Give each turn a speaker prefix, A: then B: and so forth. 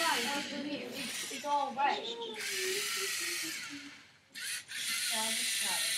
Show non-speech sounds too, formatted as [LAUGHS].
A: fine. It's, it's all right. [LAUGHS] Yeah,